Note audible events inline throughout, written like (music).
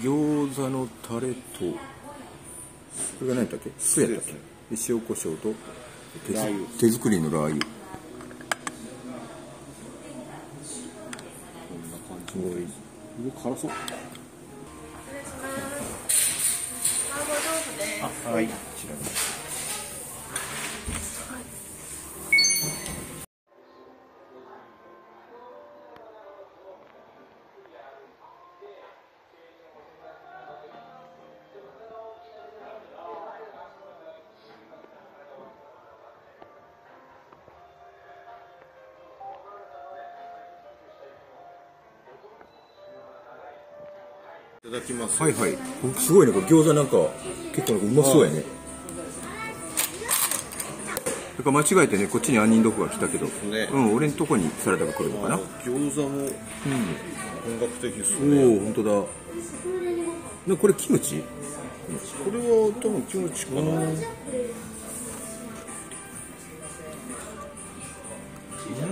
餃子のタレとこれが何だっけ？酢やったっけ？で塩コショウと手作りのラー油。こんな感じおいうわ辛そう。あはい。こちらにいただきます。はいはい。すごいねこれ餃子なんか結構うまそうやね。だから間違えてねこっちに杏仁豆腐が来たけど、ね。うん俺のとこにサラダが来るのかな。あ餃子も本格的ですおね。お本当だ。なこれキムチ？これは多分キムチかな。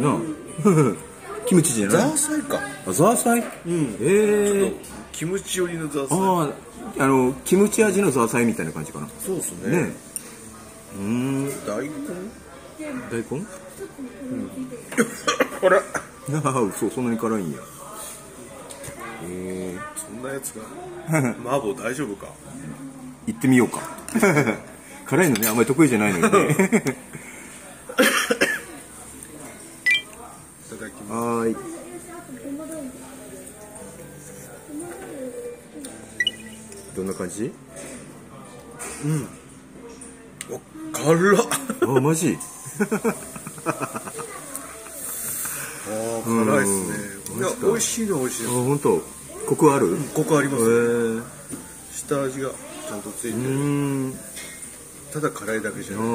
なあ。(laughs) キムチじゃない？ザーサイか。あザーサイ？うん。ええキムチ寄りのザーサイ。あああのキムチ味のザーサイみたいな感じかな。そうですね。ね。うーん。大根？大根？これ。ああ嘘そんなに辛いんや。えそんなやつが。(laughs) 麻婆大丈夫か？ー、行ってみようか。(laughs) 辛いのねあんまり得意じゃないのにね (laughs) どん。な感じすお辛っ。あマジ？あー辛いですね。いや美味しいのは美味しいあ本当？コクある？へコクあります。ー。下味がちゃんとついてうるただ辛いだけじゃない。あ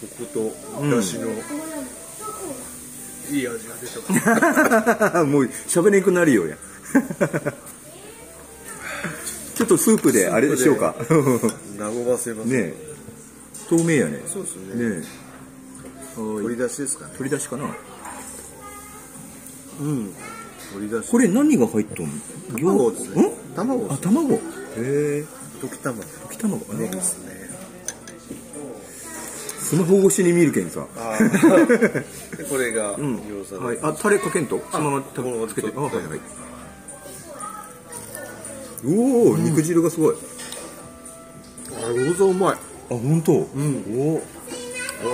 コクとだしのいい味が出てます。あ (laughs) もう喋れんくなるよやちょっとスープであれしようか。和ませます。ねえ。透明やね。そうですね。ね取い。り出しですかね。取り出しかな。うん。取り出し。これ何が入っとんの？卵ですね。ん卵あ卵。へえ。溶き卵。溶き卵。ねですね。スマホ越しに見るけんさ。(laughs) これがうん。はい。あタレかけんと？そのままつけて。あはいはいおお肉汁がすごい。あ餃子うまい。あ本当？うん。お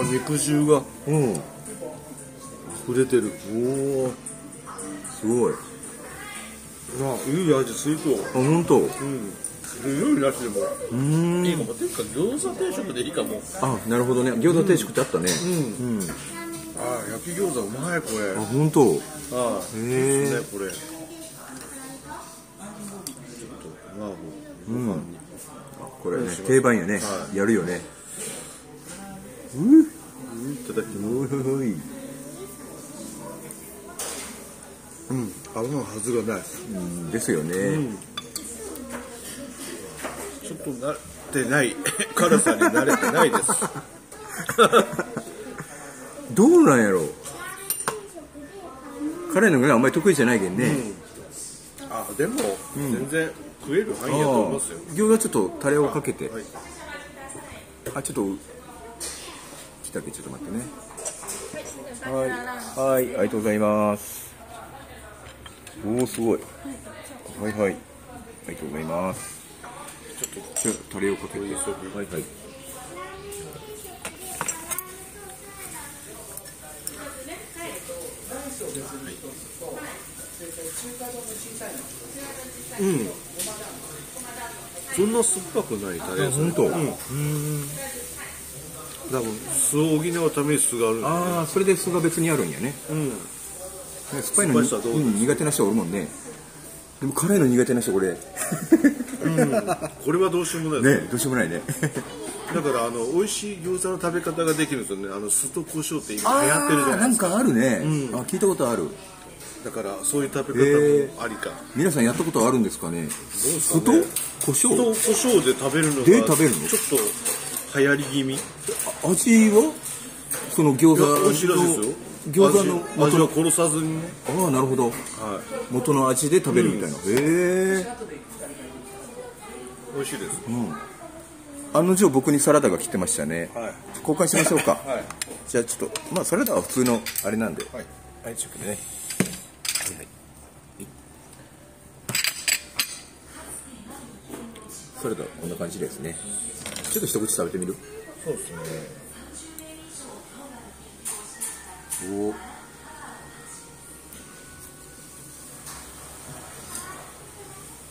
あ肉汁が。うん。触れてる。おおすごい。あいい味ついとあ本当？うん。料理なしでもう。ーん。いいかも。ていうか餃子定食でいいかもあなるほどね。餃子定食ってあったね。うん。うん。あー焼き餃子うまいこれ。あ本当？ああへえねこれちょっと麻婆ご飯にこれね定番やね。はやるよね。いただきますうん。合うはずがないうん。ですよねちょっと慣れてない辛さに慣れてないですどうなん。やろ辛いのがねあん。まり得意じゃないけん。ねあでも、全然食える範囲やと思いますよ。餃子ちょっとタレをかけて。はい。あちょっと来たけ？ちょっと待ってね。はい。はい。ありがとうございます。おおすごい。はいはい。ありがとうございます。ちょっとタレをかけて。はいはいそんな酸っぱくないタレです本当。うん。多分酢を補うために酢があるんでああそれで酢が別にあるんやね。うん。ね酸っぱいのに酸っぱい人はどうですうん苦手な人おるもんね。でも辛いの苦手な人これ。ねこれはどうしようもない。です、どうしようもないね。だからあの美味しい餃子の食べ方ができるんですよね。あの酢と胡椒って今流行ってるじゃないですか。なんかあるね、うん。あ聞いたことあるだからそういう食べへ方もありか、皆さんやったことあるんですかね？どうです酢と？胡椒？酢と胡椒で食べるのがで食べるの？ちょっと流行り気味。い味は？その餃子？や美味しいらしいですよ。餃子の味味は殺さずにね。ああなるほど。はい。元の味で食べるみたいな、へえ美味しいです。案の定僕にサラダが来てましたね、はい。交換しましょうか、(laughs) はい。じゃあちょっとまあサラダは普通のあれなんで。はい。はいちょっとねはいはいサラダこんな感じですね。ちょっと一口食べてみる？そうですね。お。お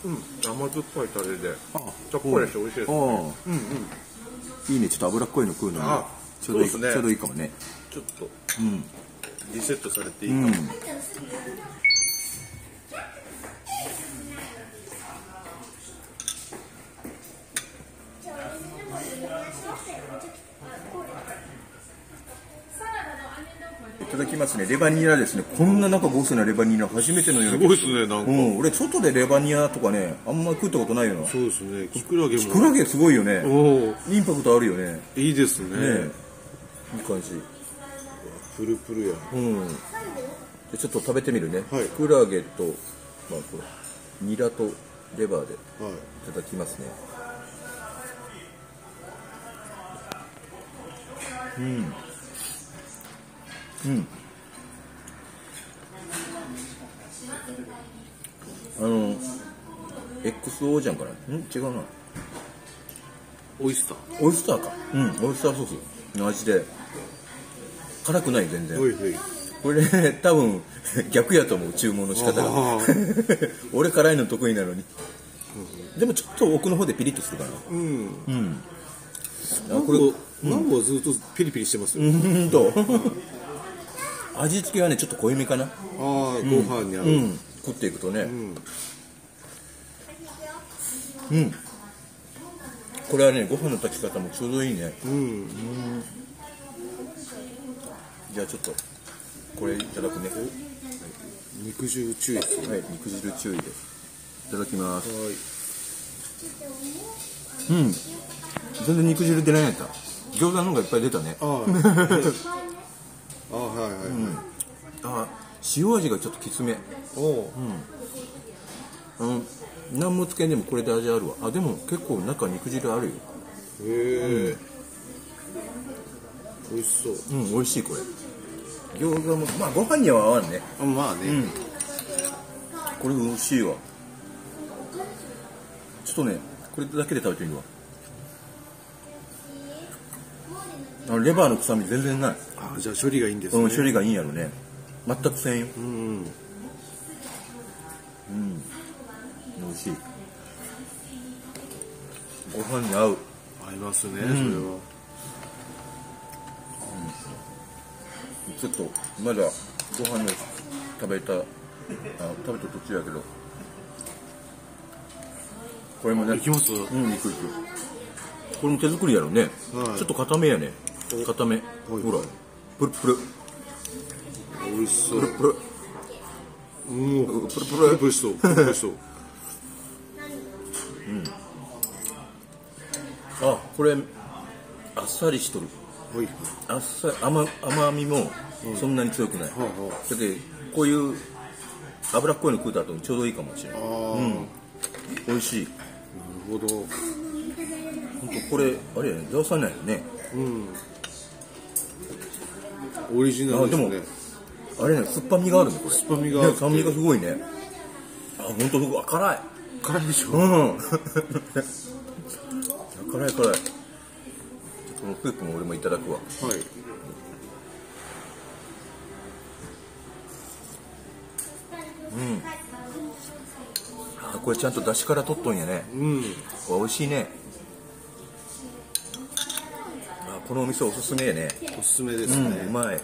うん甘酸っぱいタレで。あさっぱりして美味しいですああう。んうん。いいね。ちょっと脂っこいの食うのにあちょうどいい、ちょうどいいかもね。ちょっとうん。リセットされていいかも、うんきますね。レバニラですね。こんななんか豪勢なレバニラ初めてのようなすごいですねなんか、うん。俺外でレバニラとかねあんま食ったことないよな。そうですね。キクラゲも。キクラゲすごいよね。おおインパクトあるよね。ねいいですね。えいい感じ。プルプルや。うん。じゃあちょっと食べてみるね、はい。キクラゲと、まあ、これニラとレバーでい。はいただきますね。うん。うんあの XO じゃんかなん？違うな。オイスター。オイスターか。うんオイスターソース。の味で。辛くない全然。ほいほい。これね多分逆やと思う注文の仕方が。あ (laughs) 俺辛いの得意なのに。でもちょっと奥の方でピリッとするかな。うん。うん。あこれマンゴーはずっとピリピリしてますよ、うーんと。味付けはねちょっと濃いめかな。ああご飯に合う、うん食っていくとね。ん。うん。これはねご飯の炊き方もちょうどいいね。うん。じゃあちょっとこれいただくね。肉汁注意ですね。はい肉汁注意で。いただきます。はい。うん。全然肉汁出ないんやった。餃子の方がいっぱい出たね。ああ。(laughs) はいはいはい、あ塩味がちょっときつめ。おおあの何もつけんでもこれで味あるわ。あでも結構中肉汁あるよ。へえ、美味しそう。うん美味しいこれ。餃子もまあご飯には合わんね。あまあね、これ美味しいわ。ちょっとねこれだけで食べてみるわ。あレバーの臭み全然ない、あじゃあ処理がいいんですね、うん、処理がいいんやろね全くせんようん。うん。美味しい。ご飯に合う。合いますね、それは。ちょっとまだご飯の食べたあ食べた途中やけど。これもね。いきます？うんいくいく。これも手作りやろね、はい。ちょっと固めやね。お。固め。い。ほら。プルプル美味しそう。プルプルうん。プルププルルプルしそう。プルプルしそう。あこれあっさりしとる。はい。あっさり甘甘みもそんなに強くない、はあはだってこういう脂っこいの食うた後にちょうどいいかもしれないああ、なる美味しい。ほど。本当これあれやね出さないよね。オリジナルですね。あであれね酸っぱみがあるねこれ。酸っぱみが酸味がすごいね。あ本当すごい辛い。辛いでしょ、うん。辛い辛い。このスープも俺もいただくわ。はい。あこれちゃんと出汁から取っとんやね。うん。美味しいね。あこのお店おすすめやね。おすすめですうんね、うまい